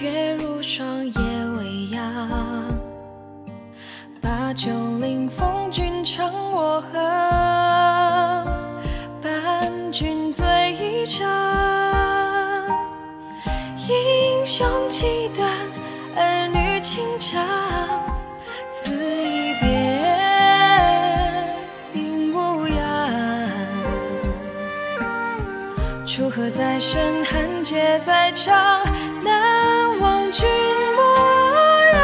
月如霜，夜未央，把酒临风，君唱我和，伴君醉一场。英雄气短，儿女情长。楚河在深，寒节在长，难忘君模样。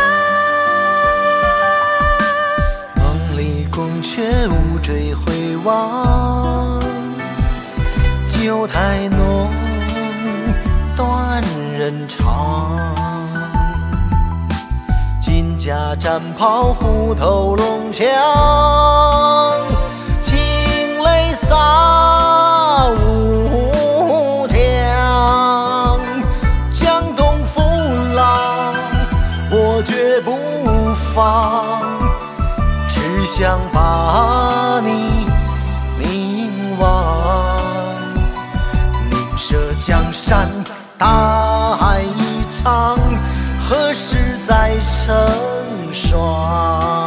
梦里宫阙无追回望，酒太浓，断人肠。金甲战袍，虎头龙枪，只想把你凝望，凝摄江山大海一场，何时再成双？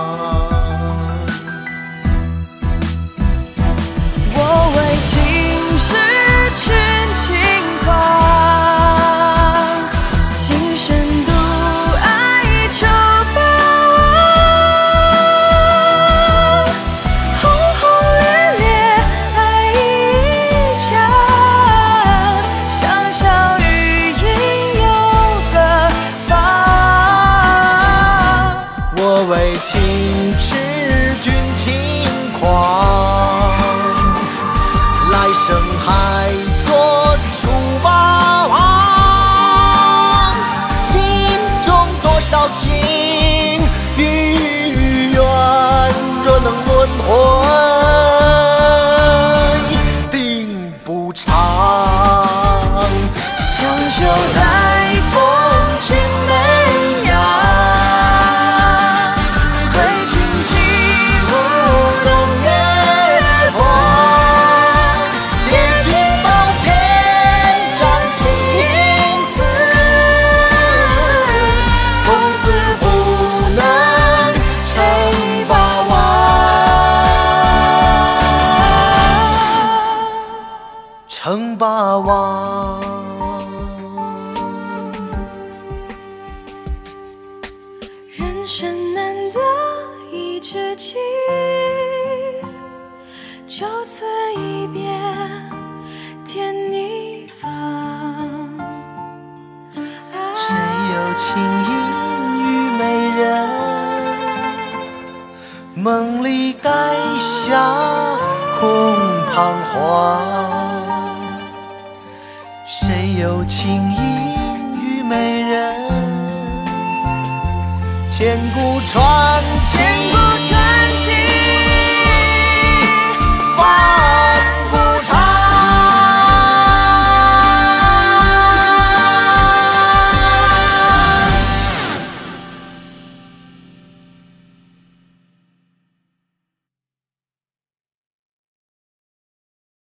情与缘，若能轮回，生难得一知己，就此一别天一方。谁有情意与美人？梦里盖下空彷徨。谁有情意与美人？千古传奇。